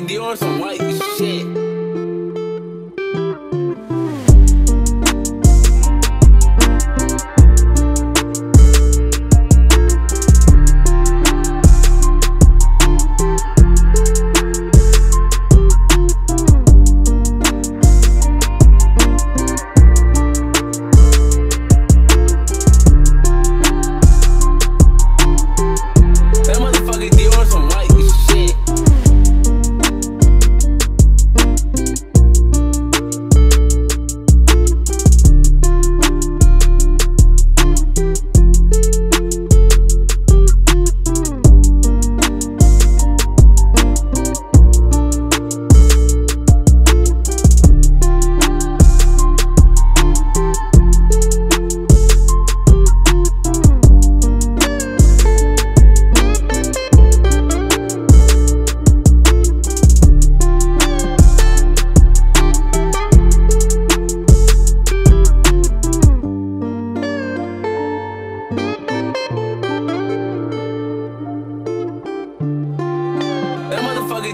Dior some white shit.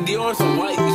Dior, some white.